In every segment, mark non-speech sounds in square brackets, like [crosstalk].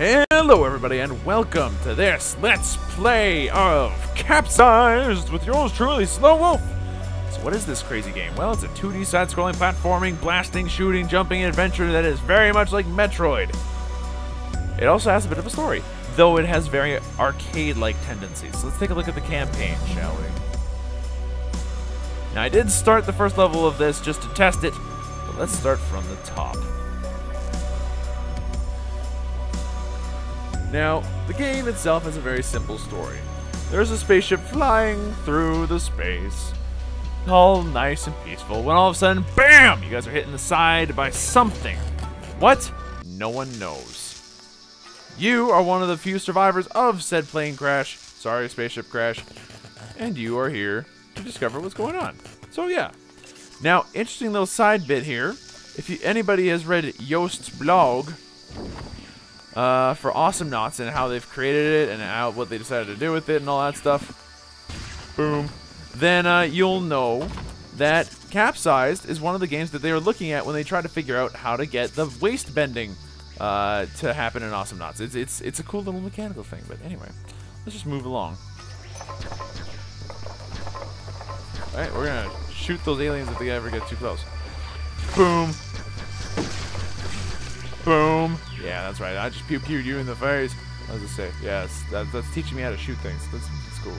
Hello everybody and welcome to this Let's Play of Capsized with yours truly, Slow Wolf. So what is this crazy game? Well, it's a 2D side-scrolling platforming, blasting, shooting, jumping adventure that is very much like Metroid. It also has a bit of a story, though it has very arcade-like tendencies. So let's take a look at the campaign, shall we? Now I did start the first level of this just to test it, but let's start from the top. Now, the game itself has a very simple story. There's a spaceship flying through the space, all nice and peaceful, when all of a sudden, BAM! You guys are hit in the side by something. What? No one knows. You are one of the few survivors of said plane crash, sorry, spaceship crash, and you are here to discover what's going on. So yeah. Now, interesting little side bit here. If you, anybody has read Joost's blog, uh, for Awesomenauts and how they've created it and how what they decided to do with it and all that stuff. Boom. Then uh, you'll know that Capsized is one of the games that they are looking at when they try to figure out how to get the waist bending uh, to happen in Awesomenauts. It's it's it's a cool little mechanical thing. But anyway, let's just move along. All right, we're gonna shoot those aliens if they ever get too close. Boom. Boom. Yeah, that's right. I just pew pewed you in the face. Does it say? Yes, that, that's teaching me how to shoot things. That's, that's cool.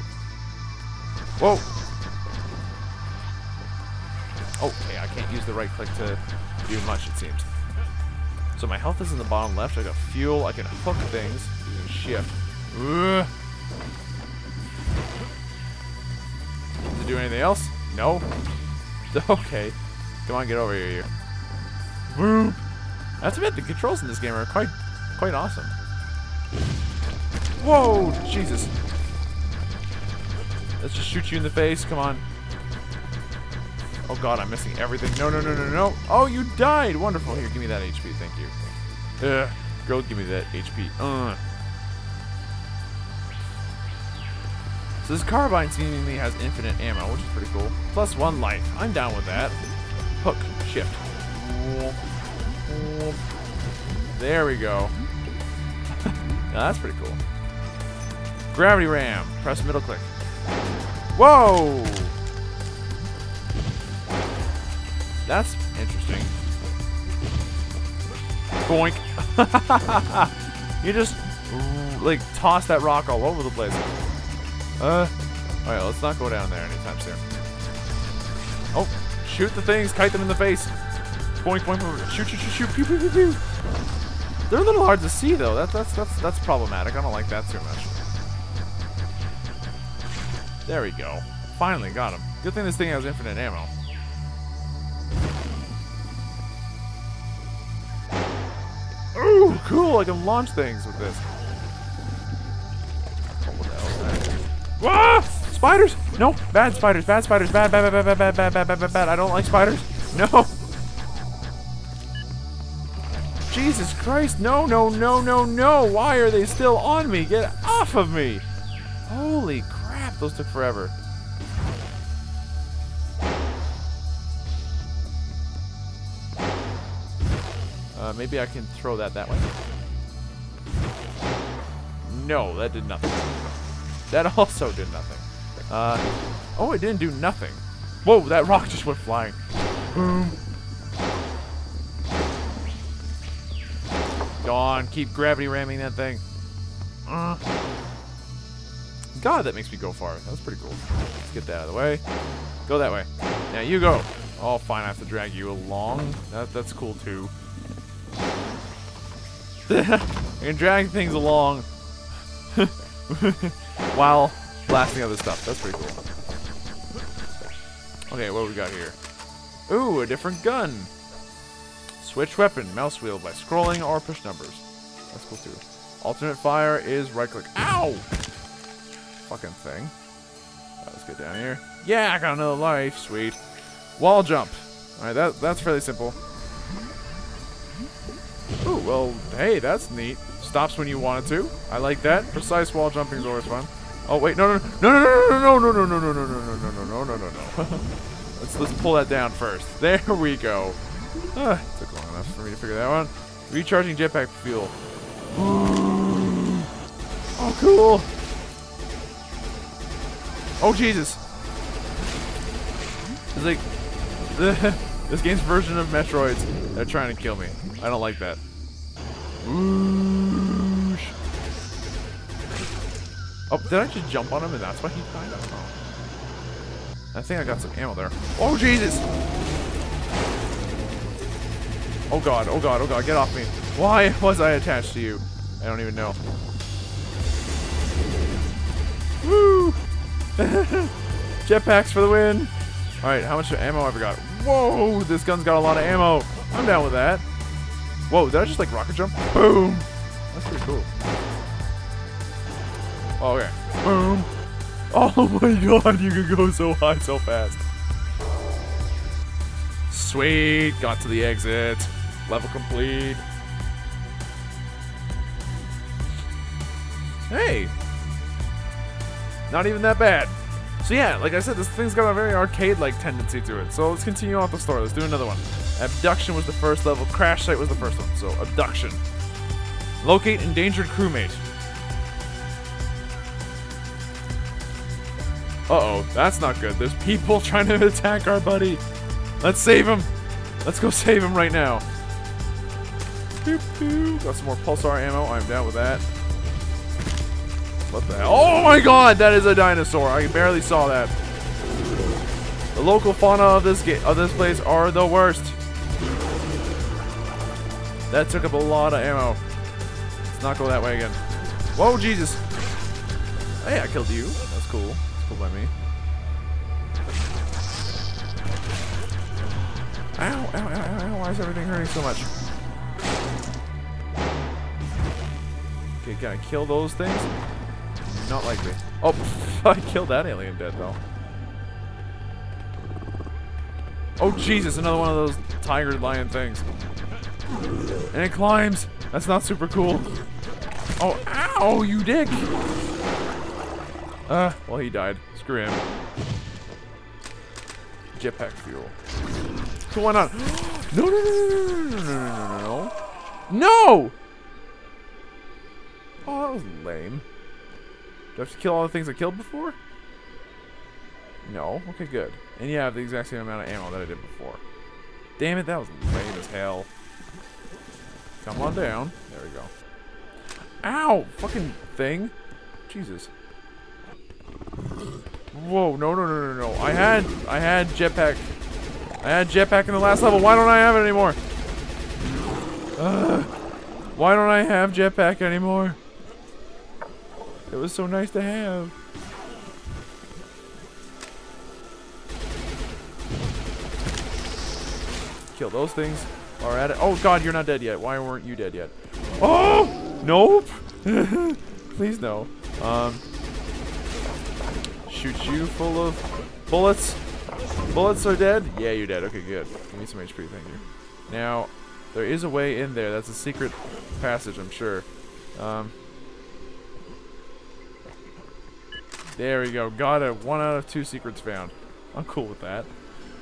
Whoa. Oh, okay, I can't use the right click to do much, it seems. So my health is in the bottom left. I got fuel. I can hook things using shift. Ugh. Does it do anything else? No. [laughs] Okay. Come on, get over here. Boom. That's admit, the controls in this game are quite, quite awesome. Whoa, Jesus. Let's just shoot you in the face, come on. Oh god, I'm missing everything. No, no, no, no, no. Oh, you died. Wonderful. Here, give me that HP, thank you. Ugh. Girl, give me that HP. Uh. So this carbine seemingly has infinite ammo, which is pretty cool. Plus one life. I'm down with that. Hook. Shift. There we go. [laughs] now that's pretty cool. Gravity ram. Press middle click. Whoa! That's interesting. Boink. [laughs] you just like toss that rock all over the place. Uh, alright, let's not go down there anytime soon. Oh, shoot the things, kite them in the face. Boink, boink, boink. Shoot, shoot, shoot, shoot. Pew, pew, pew, pew. They're a little hard to see, though. That's that's that's that's problematic. I don't like that too much. There we go. Finally got him. Good thing this thing has infinite ammo. Ooh, cool! I can launch things with this. Ah! Spiders! No! Bad spiders! Bad spiders! Bad, bad, bad, bad, bad, bad, bad, bad, bad, bad. I don't like spiders. No! Jesus Christ, no, no, no, no, no! Why are they still on me? Get off of me! Holy crap, those took forever. Uh, maybe I can throw that that way. No, that did nothing. That [laughs] also did nothing. Uh, oh, it didn't do nothing. Whoa, that rock just went flying. Boom. On, keep gravity ramming that thing. Uh. God, that makes me go far. That's pretty cool. Let's get that out of the way. Go that way. Now you go. Oh, fine. I have to drag you along. That, that's cool, too. I can drag things along [laughs] while blasting other stuff. That's pretty cool. Okay, what we got here? Ooh, a different gun. Switch weapon, mouse wheel by scrolling or push numbers. That's cool too. Alternate fire is right click. Ow! Fucking thing. Right, let's get down here. Yeah, I got another life. Sweet. Wall jump. Alright, that, that's fairly simple. Ooh, well, hey, that's neat. Stops when you want it to. I like that. Precise wall jumping is always fun. Oh wait, no, no, no, no, no, no, no, no, no, no, no, no, no, no, no, no, no, no. No Let's let's pull that down first. There we go. Uh, took long enough for me to figure that one. Recharging jetpack fuel. [gasps] Oh, cool. Oh, Jesus. It's like [laughs] this game's version of Metroids. They're trying to kill me. I don't like that. Whoosh. Oh, did I just jump on him and that's why he died? I don't know. I think I got some ammo there. Oh, Jesus! Oh god, oh god, oh god, get off me. Why was I attached to you? I don't even know. Woo! [laughs] Jetpacks for the win! Alright, how much ammo have I got? Whoa, this gun's got a lot of ammo. I'm down with that. Whoa, did I just like rocket jump? Boom! That's pretty cool. Oh, okay. Boom! [laughs] Oh my god, you can go so high so fast. Sweet, got to the exit. Level complete. Hey! Not even that bad. So yeah, like I said, this thing's got a very arcade-like tendency to it. So let's continue off the story. Let's do another one. Abduction was the first level. Crash site was the first one. So abduction. Locate endangered crewmate. Uh-oh, that's not good. There's people [laughs] trying to attack our buddy. Let's save him. Let's go save him right now. Got some more pulsar ammo. I'm down with that. What the hell? Oh my god, that is a dinosaur. I barely saw that. The local fauna of this of this place are the worst. That took up a lot of ammo. Let's not go that way again. Whoa, Jesus. Hey, I killed you. That's cool. That's cool by me. Ow, ow, ow, ow. Why is everything hurting so much? Okay, gotta kill those things. Not likely. Oh, [laughs] I killed that alien dead, though. Oh, Jesus, another one of those tiger lion things. And it climbs. That's not super cool. Oh, ow, you dick. Uh, well, he died. Screw him. Jetpack fuel. So why not? [gasps] No, no, no, no, no, no, no, no, no. No! Oh, that was lame. Do I have to kill all the things I killed before? No. Okay, good. And yeah, I have the exact same amount of ammo that I did before. Damn it, that was lame as hell. Come on down. There we go. Ow! Fucking thing. Jesus. Whoa, no, no, no, no, no. I had, I had jetpack. I had jetpack in the last level. Why don't I have it anymore? Uh, why don't I have jetpack anymore? It was so nice to have. Kill those things. Are at it. Oh god, you're not dead yet. Why weren't you dead yet? Oh! Nope! [laughs] Please no. Um Shoot you full of bullets. Bullets are dead? Yeah, you're dead. Okay, good. Give me some HP, thank you. Now, there is a way in there. That's a secret passage, I'm sure. Um, There we go. Got it. One out of two secrets found. I'm cool with that.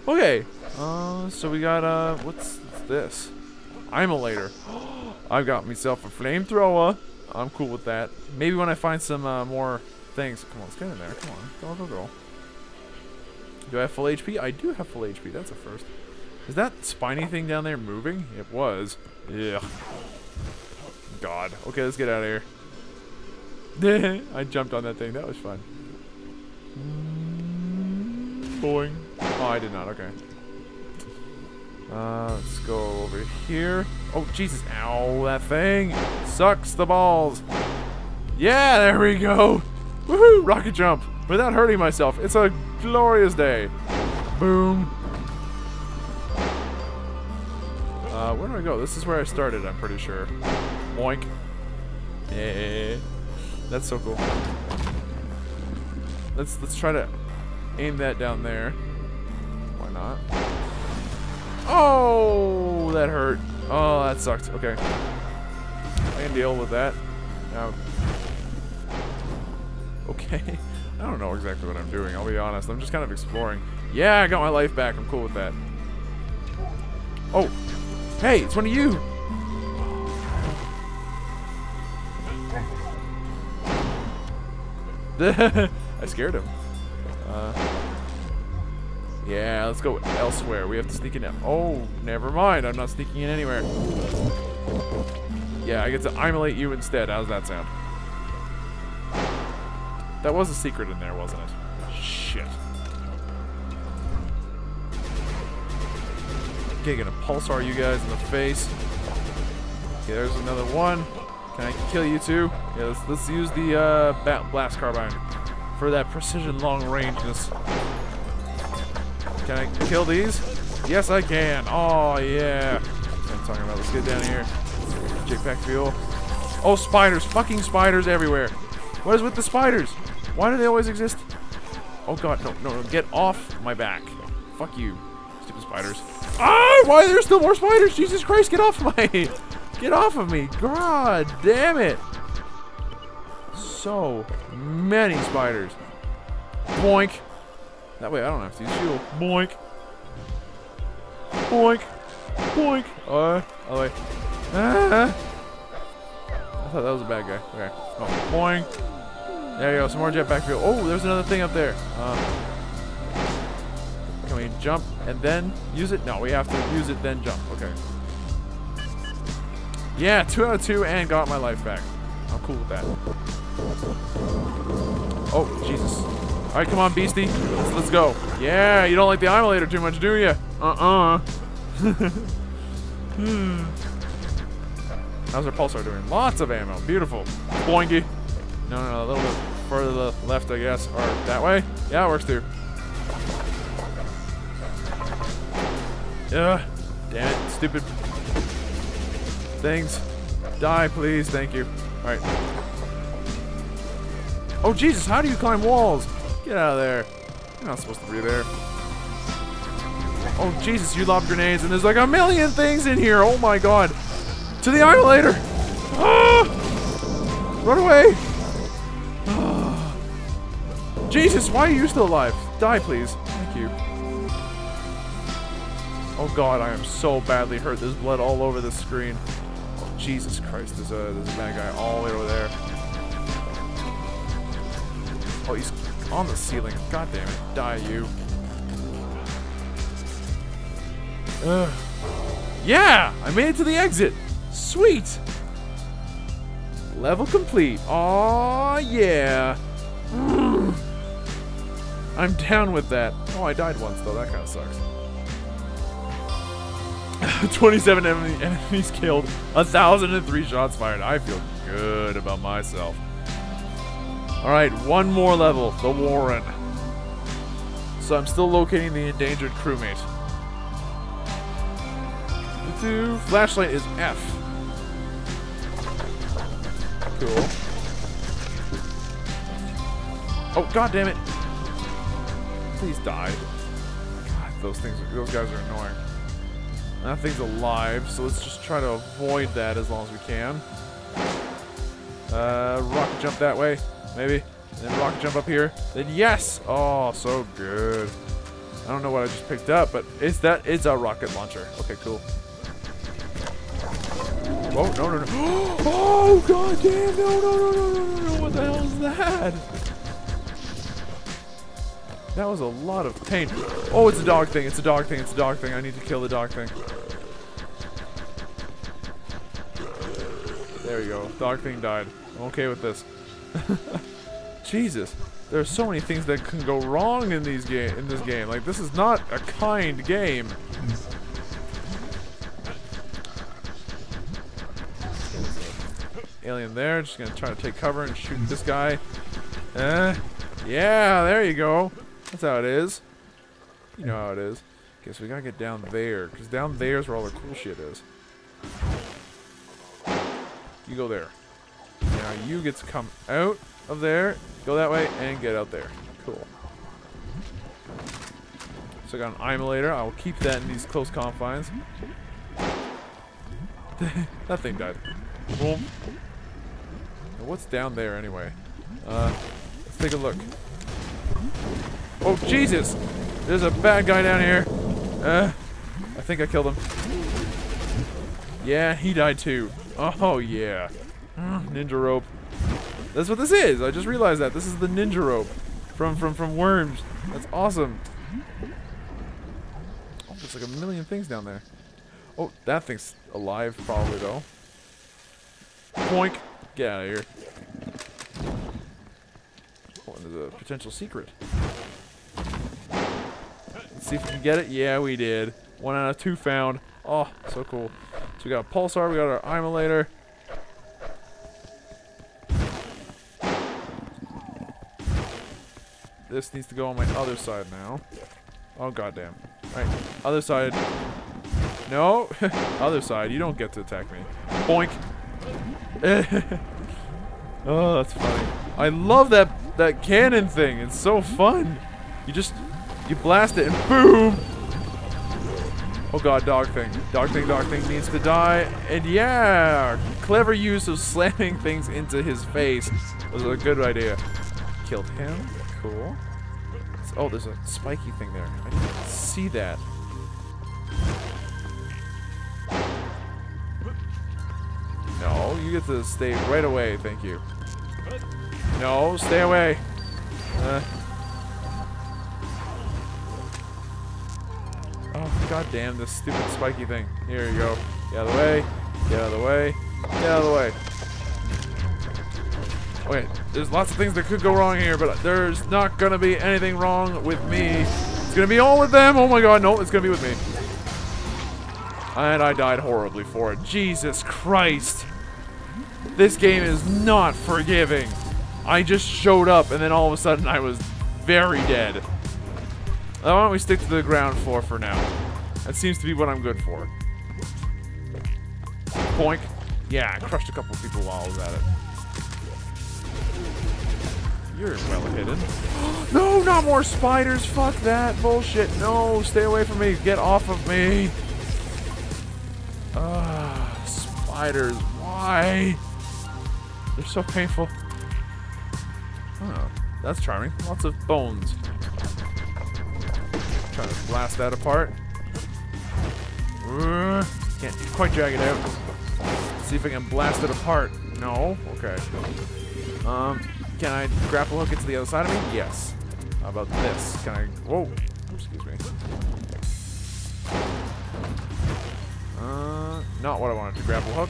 Okay. Uh, so we got, uh, what's this? Immolator. [gasps] I've got myself a flamethrower. I'm cool with that. Maybe when I find some uh, more things. Come on, let's get in there. Come on. Go, go, go. Do I have full HP? I do have full HP. That's a first. Is that spiny thing down there moving? It was. Yeah. God. Okay, let's get out of here. [laughs] I jumped on that thing. That was fun. Boing. Oh, I did not. Okay. Uh, let's go over here. Oh, Jesus. Ow, that thing sucks the balls. Yeah, there we go. Woohoo, rocket jump without hurting myself. It's a glorious day. Boom. Uh, where do I go? This is where I started, I'm pretty sure. Boink. Yeah. That's so cool. Let's let's try to aim that down there. Why not? Oh, that hurt. Oh, that sucked. Okay. I can deal with that. Now. [laughs] Okay. I don't know exactly what I'm doing, I'll be honest. I'm just kind of exploring. Yeah, I got my life back. I'm cool with that. Oh. Hey, it's one of you. [laughs] I scared him. Uh, yeah, let's go elsewhere. We have to sneak in. Oh, never mind. I'm not sneaking in anywhere. Yeah, I get to immolate you instead. How's that sound? That was a secret in there, wasn't it? Shit. Okay, gonna pulsar you guys in the face. Okay, there's another one. Can I kill you too? Yeah, let's, let's use the uh, blast carbine for that precision long rangeness. Can I kill these? Yes, I can. Oh, yeah. I'm talking about. Let's get down here. Jetpack fuel. Oh, spiders. Fucking spiders everywhere. What is with the spiders? Why do they always exist? Oh, God. No, no, no. Get off my back. Fuck you. Stupid spiders. Ah! Why are there still more spiders? Jesus Christ, get off my... [laughs] Get off of me. God damn it. So many spiders. Boink. That way I don't have to use fuel. Boink. Boink. Boink. Uh, oh way. Ah. I thought that was a bad guy. Okay. Oh, boink. There you go. Some more jetpack fuel. Oh, there's another thing up there. Uh, can we jump and then use it? No, we have to use it then jump. Okay. Yeah, two out of two and got my life back. I'm cool with that. Oh, Jesus. All right, come on, Beastie. Let's, let's go. Yeah, you don't like the immolator too much, do you? Uh-uh. [laughs] hmm. How's our pulsar doing? Lots of ammo. Beautiful. Boingy. No, no, no, a little bit further to the left, I guess. Or that way? Yeah, it works too. Ugh. Damn it. Stupid things. Die, please. Thank you. Alright. Oh, Jesus. How do you climb walls? Get out of there. You're not supposed to be there. Oh, Jesus. You lob grenades, and there's like a million things in here. Oh, my God. To the immolator. Ah! Run away. Ah. Jesus, why are you still alive? Die, please. Thank you. Oh god, I am so badly hurt. There's blood all over the screen. Oh, Jesus Christ, there's a, there's a bad guy all the way over there. Oh, he's on the ceiling. God damn it. Die, you. Yeah! I made it to the exit! Sweet! Level complete. Aw, yeah. [sighs] I'm down with that. Oh, I died once, though. That kind of sucks. [laughs] 27 enemy, enemies killed, 1,003 shots fired. I feel good about myself. Alright, one more level, the Warren. So I'm still locating the endangered crewmate. Flashlight is F. Cool. Oh, god damn it. Please die. God, those things, those guys are annoying. That thing's alive, so let's just try to avoid that as long as we can. Uh, rocket jump that way, maybe. And then rocket jump up here. Then yes! Oh, so good. I don't know what I just picked up, but it's that is a rocket launcher. Okay, cool. Oh, no, no, no. [gasps] Oh, god damn, no, no, no, no, no, no, what the hell is that? That was a lot of pain. Oh, it's a dog thing. It's a dog thing. It's a dog thing. I need to kill the dog thing. There you go. Dog thing died. I'm okay with this. [laughs] Jesus. There are so many things that can go wrong in these game in this game. Like this is not a kind game. Alien there, just gonna try to take cover and shoot this guy. Uh, yeah, there you go. That's how it is. You know how it is. Okay, so we gotta get down there, because down there's where all the cool shit is. You go there. Now you get to come out of there, go that way, and get out there. Cool. So I got an immolator. I will keep that in these close confines. [laughs] that thing died. Boom. what's down there anyway? Uh, let's take a look. Oh, Jesus! There's a bad guy down here. Uh, I think I killed him. Yeah, he died too. Oh, yeah. Ninja rope. That's what this is. I just realized that. This is the ninja rope from from from Worms. That's awesome. Oh, there's like a million things down there. Oh, that thing's alive probably though. Poink. Get out of here. Oh, there's a potential secret. Let's see if we can get it. Yeah, we did. One out of two found. Oh, so cool. So we got a pulsar, we got our immolator. This needs to go on my other side now. Oh, goddamn. Alright, other side. No! [laughs] other side, you don't get to attack me. Boink! [laughs] oh, that's funny. I love that, that cannon thing. It's so fun. You just, you blast it and boom! Oh god, dog thing. Dog thing, dog thing needs to die. And yeah, clever use of [laughs] slamming things into his face was a good idea. Killed him. Cool. Oh, there's a spiky thing there. I didn't see that. No, you get to stay right away, thank you. No, stay away. Uh, Oh, god damn this stupid spiky thing. Here you go. Get out of the way. Get out of the way. Get out of the way. Wait, there's lots of things that could go wrong here, but there's not gonna be anything wrong with me. It's gonna be all with them. Oh my god, no, it's gonna be with me. And I died horribly for it. Jesus Christ. This game is not forgiving. I just showed up and then all of a sudden I was very dead. Why don't we stick to the ground floor for now? That seems to be what I'm good for. Poink. Yeah, I crushed a couple people while I was at it. You're well hidden. [gasps] no, not more spiders. Fuck that bullshit. No, stay away from me. Get off of me. Ah, spiders. Why? They're so painful. Oh, that's charming. Lots of bones. Trying to blast that apart. Uh, can't quite drag it out. See if I can blast it apart. No? Okay. Um, can I grapple hook it to the other side of me? Yes. How about this? Can I... Whoa. Excuse me. Uh, not what I wanted to grapple hook.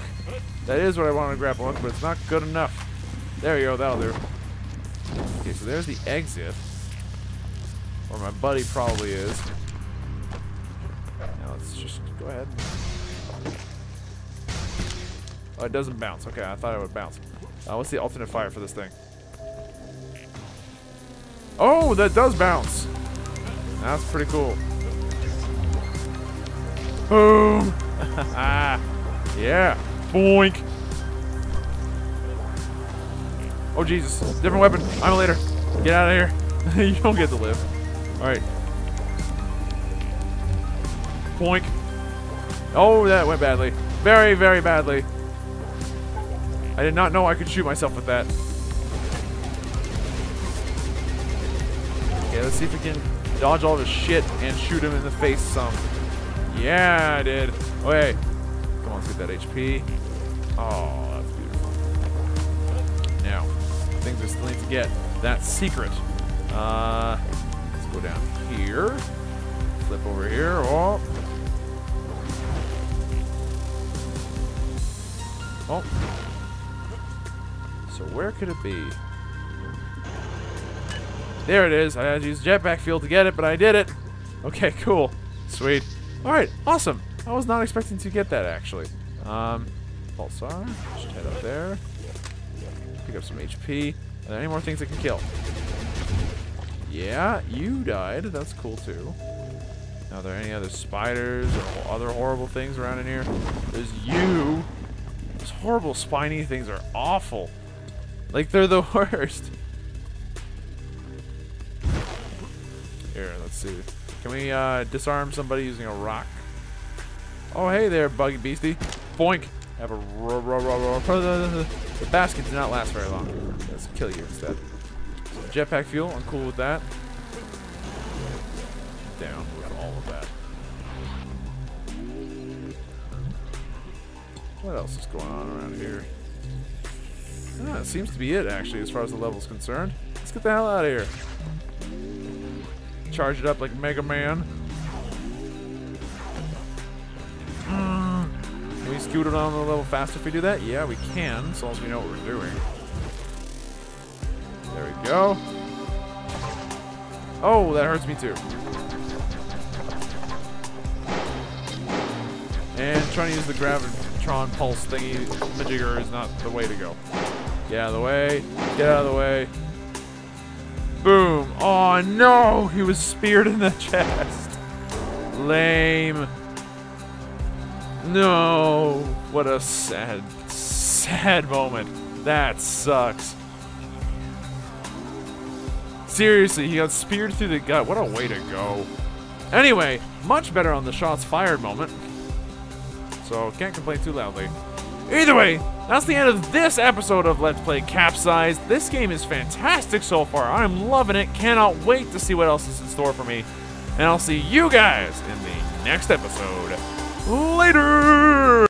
That is what I wanted to grapple hook, but it's not good enough. There you go. That'll do. Okay, so there's the exit. Where my buddy probably is. Now let's just go ahead. Oh, it doesn't bounce. Okay, I thought it would bounce. Uh, what's the alternate fire for this thing? Oh, that does bounce. That's pretty cool. Boom! ah, [laughs] yeah. Boink. Oh, Jesus. Different weapon. Immolator. Get out of here. [laughs] you don't get to live. Alright. Poink. Oh, that went badly. Very, very badly. I did not know I could shoot myself with that. Let's see if we can dodge all this shit and shoot him in the face some. Yeah, I did. Okay. Come on, let's get that HP. Oh, that's beautiful. Now, things we still need to get. That secret. Uh, let's go down here. Flip over here. Oh. Oh. So where could it be? There it is. I had to use jetpack fuel to get it, but I did it. Okay, [laughs] cool. Sweet. Alright, awesome. I was not expecting to get that, actually. Um, Pulsar. Just head up there. Pick up some HP. Are there any more things I can kill? Yeah, you died. That's cool too. Are there any other spiders or other horrible things around in here? There's you. Those horrible spiny things are awful. Like they're the [laughs] worst. Let's see. Can we uh, disarm somebody using a rock? Oh, hey there, buggy beastie. Boink. Have a the basket did not last very long. Let's kill you instead. Jetpack fuel, I'm cool with that. Down with all of that. What else is going on around here? that seems to be it, actually, as far as the level's concerned. Let's get the hell out of here. Charge it up like Mega Man. Mm. Can we scoot it on a level faster if we do that? Yeah, we can, as long as we know what we're doing. There we go. Oh, that hurts me too. And trying to use the Gravitron Pulse thingy majigger is not the way to go. Get out of the way. Get out of the way. Oh no! He was speared in the [laughs] chest. Lame. No. What a sad, sad moment. That sucks. Seriously, he got speared through the gut. What a way to go. Anyway, much better on the shots fired moment. So, can't complain too loudly. Either way, that's the end of this episode of Let's Play Capsized. This game is fantastic so far. I'm loving it. Cannot wait to see what else is in store for me. And I'll see you guys in the next episode. Later!